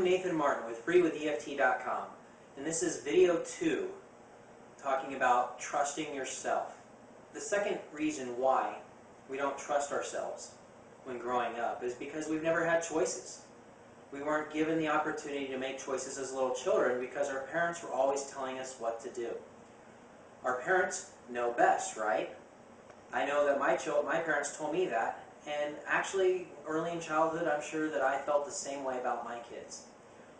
I'm Nathan Martin with freewitheft.com, and this is video two, talking about trusting yourself. The second reason why we don't trust ourselves when growing up is because we've never had choices. We weren't given the opportunity to make choices as little children because our parents were always telling us what to do. Our parents know best, right? I know that my, my parents told me that, and actually, early in childhood, I'm sure that I felt the same way about my kids.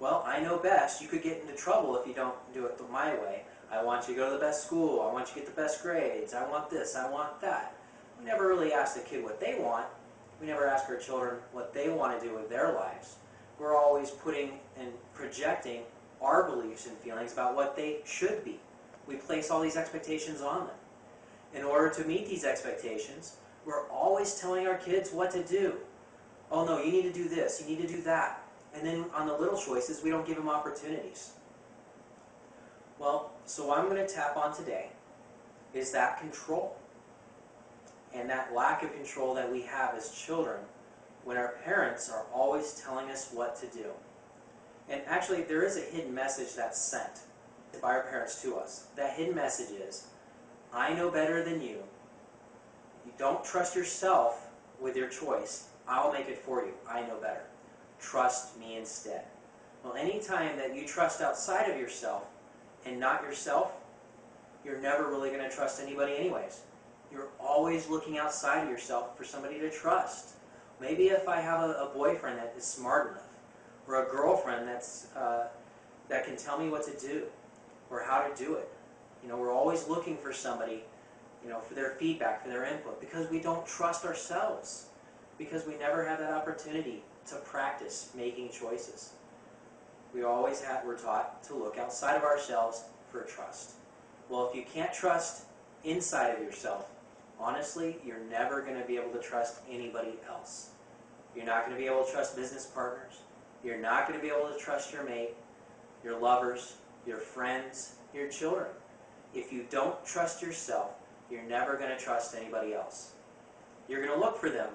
Well, I know best. You could get into trouble if you don't do it my way. I want you to go to the best school. I want you to get the best grades. I want this. I want that. We never really ask the kid what they want. We never ask our children what they want to do with their lives. We're always putting and projecting our beliefs and feelings about what they should be. We place all these expectations on them. In order to meet these expectations, we're always telling our kids what to do. Oh no, you need to do this, you need to do that. And then on the little choices, we don't give them opportunities. Well, so what I'm going to tap on today is that control. And that lack of control that we have as children when our parents are always telling us what to do. And actually, there is a hidden message that's sent by our parents to us. That hidden message is, I know better than you, you don't trust yourself with your choice. I'll make it for you. I know better. Trust me instead. Well, anytime that you trust outside of yourself and not yourself, you're never really going to trust anybody anyways. You're always looking outside of yourself for somebody to trust. Maybe if I have a, a boyfriend that is smart enough, or a girlfriend that's uh, that can tell me what to do, or how to do it. You know, we're always looking for somebody you know, for their feedback, for their input, because we don't trust ourselves, because we never have that opportunity to practice making choices. We always have, we're taught to look outside of ourselves for trust. Well, if you can't trust inside of yourself, honestly, you're never going to be able to trust anybody else. You're not going to be able to trust business partners. You're not going to be able to trust your mate, your lovers, your friends, your children. If you don't trust yourself, you're never going to trust anybody else. You're going to look for them,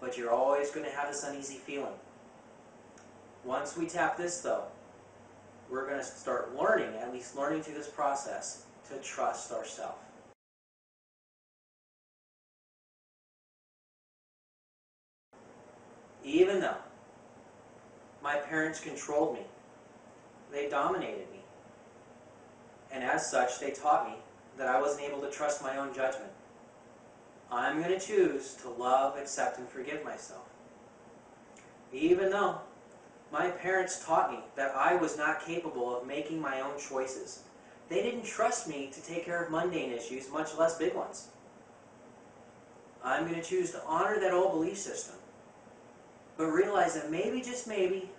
but you're always going to have this uneasy feeling. Once we tap this, though, we're going to start learning, at least learning through this process, to trust ourselves. Even though my parents controlled me, they dominated me, and as such, they taught me that I wasn't able to trust my own judgment. I'm going to choose to love, accept, and forgive myself. Even though my parents taught me that I was not capable of making my own choices, they didn't trust me to take care of mundane issues, much less big ones. I'm going to choose to honor that old belief system, but realize that maybe, just maybe,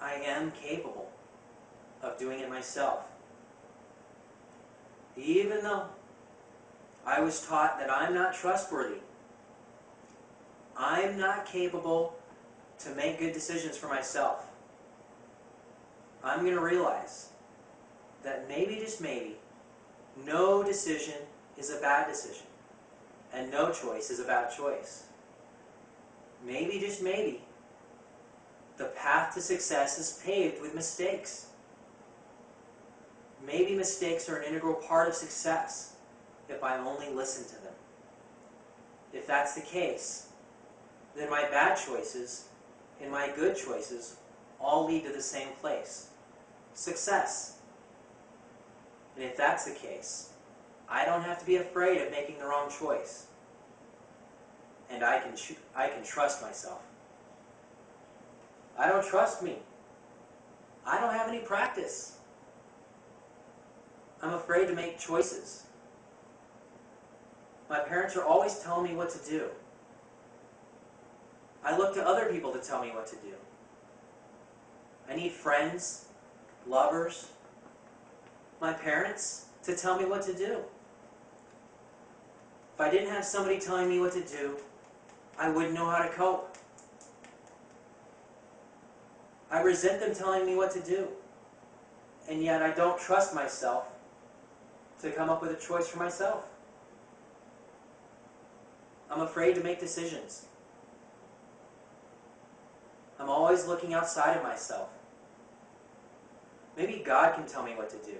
I am capable of doing it myself even though I was taught that I'm not trustworthy, I'm not capable to make good decisions for myself, I'm going to realize that maybe, just maybe, no decision is a bad decision, and no choice is a bad choice. Maybe, just maybe, the path to success is paved with mistakes. Maybe mistakes are an integral part of success if I only listen to them. If that's the case, then my bad choices and my good choices all lead to the same place success. And if that's the case, I don't have to be afraid of making the wrong choice. And I can, I can trust myself. I don't trust me. I don't have any practice. I'm afraid to make choices. My parents are always telling me what to do. I look to other people to tell me what to do. I need friends, lovers, my parents to tell me what to do. If I didn't have somebody telling me what to do, I wouldn't know how to cope. I resent them telling me what to do. And yet I don't trust myself to come up with a choice for myself. I'm afraid to make decisions. I'm always looking outside of myself Maybe God can tell me what to do.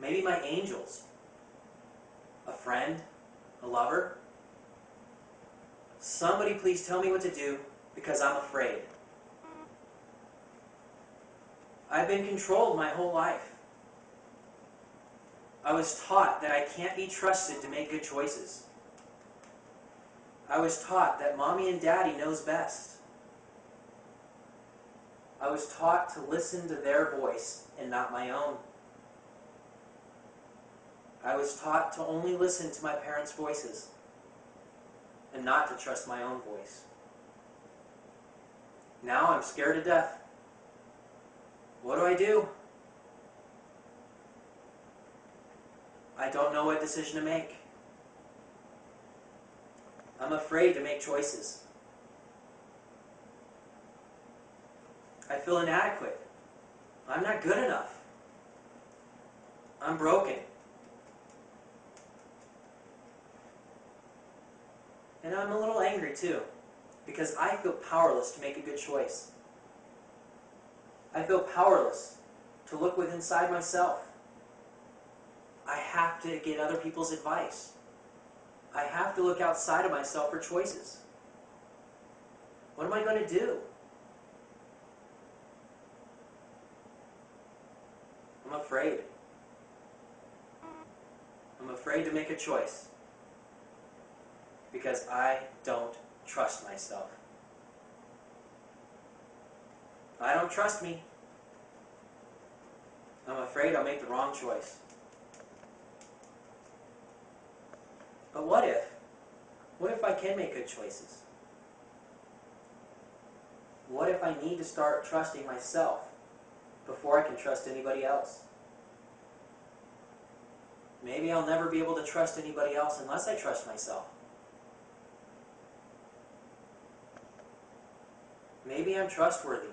Maybe my angels, a friend, a lover. Somebody please tell me what to do because I'm afraid. I've been controlled my whole life. I was taught that I can't be trusted to make good choices. I was taught that mommy and daddy knows best. I was taught to listen to their voice and not my own. I was taught to only listen to my parents' voices and not to trust my own voice. Now I'm scared to death. What do I do? I don't know what decision to make. I'm afraid to make choices. I feel inadequate. I'm not good enough. I'm broken. And I'm a little angry too, because I feel powerless to make a good choice. I feel powerless to look within inside myself. I have to get other people's advice. I have to look outside of myself for choices. What am I going to do? I'm afraid. I'm afraid to make a choice because I don't trust myself. I don't trust me. I'm afraid I'll make the wrong choice. But what if? What if I can make good choices? What if I need to start trusting myself before I can trust anybody else? Maybe I'll never be able to trust anybody else unless I trust myself. Maybe I'm trustworthy.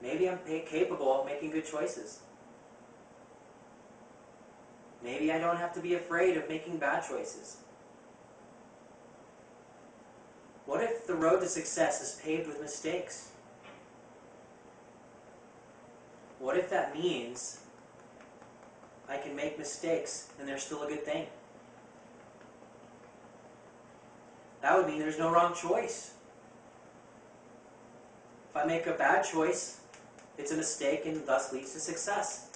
Maybe I'm capable of making good choices. Maybe I don't have to be afraid of making bad choices. What if the road to success is paved with mistakes? What if that means I can make mistakes and they're still a good thing? That would mean there's no wrong choice. If I make a bad choice, it's a mistake and thus leads to success.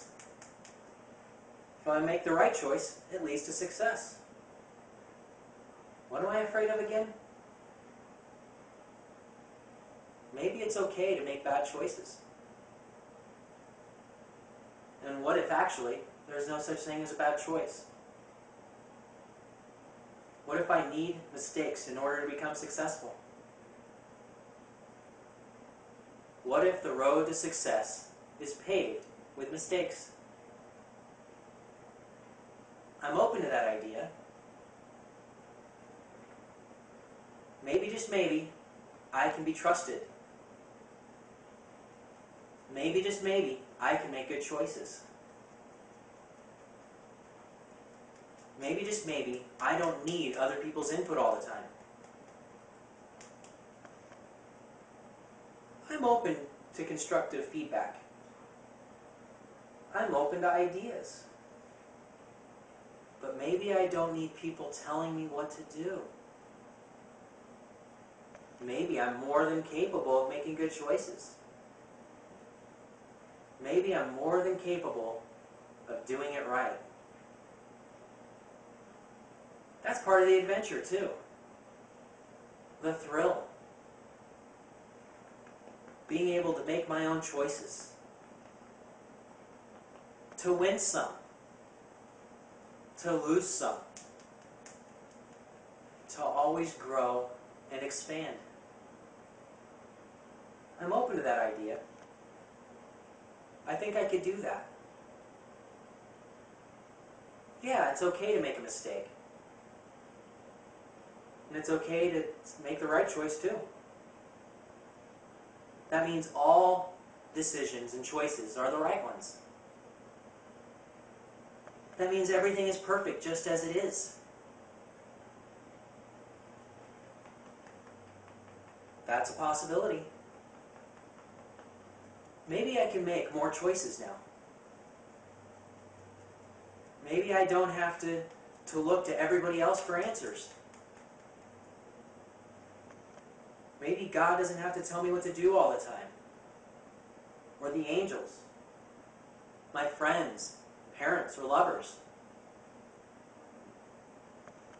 If I make the right choice, it leads to success. What am I afraid of again? Maybe it's okay to make bad choices. And what if actually there's no such thing as a bad choice? What if I need mistakes in order to become successful? What if the road to success is paved with mistakes? I'm open to that idea. Maybe, just maybe, I can be trusted. Maybe, just maybe, I can make good choices. Maybe, just maybe, I don't need other people's input all the time. I'm open to constructive feedback. I'm open to ideas. But maybe I don't need people telling me what to do. Maybe I'm more than capable of making good choices. Maybe I'm more than capable of doing it right. That's part of the adventure, too. The thrill. Being able to make my own choices. To win some to lose some, to always grow and expand. I'm open to that idea. I think I could do that. Yeah, it's okay to make a mistake. And it's okay to make the right choice too. That means all decisions and choices are the right ones. That means everything is perfect just as it is. That's a possibility. maybe I can make more choices now. Maybe I don't have to, to look to everybody else for answers. Maybe God doesn't have to tell me what to do all the time. Or the angels, my friends, parents, or lovers.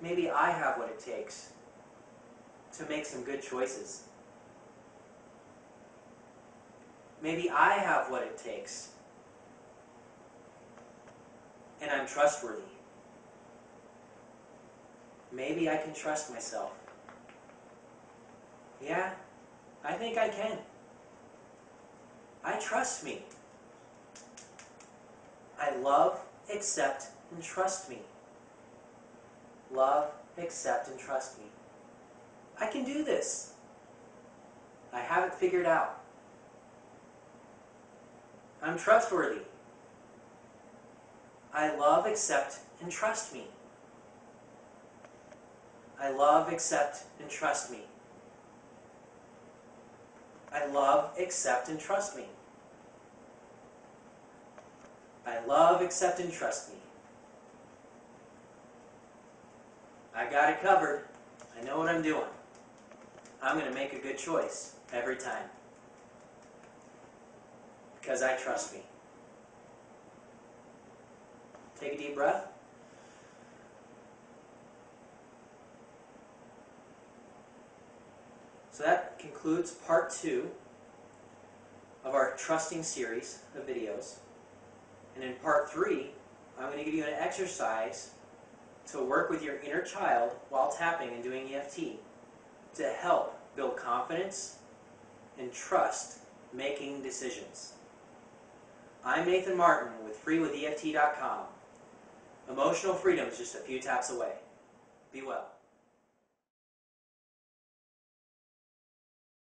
Maybe I have what it takes to make some good choices. Maybe I have what it takes and I'm trustworthy. Maybe I can trust myself. Yeah, I think I can. I trust me. I love, accept, and trust me. Love, accept, and trust me. I can do this. I have it figured out. I'm trustworthy. I love, accept, and trust me. I love, accept, and trust me. I love, accept, and trust me. I love, accept, and trust me. I got it covered. I know what I'm doing. I'm going to make a good choice every time. Because I trust me. Take a deep breath. So that concludes part two of our trusting series of videos. And in part three, I'm going to give you an exercise to work with your inner child while tapping and doing EFT to help build confidence and trust making decisions. I'm Nathan Martin with freewitheft.com. Emotional freedom is just a few taps away. Be well.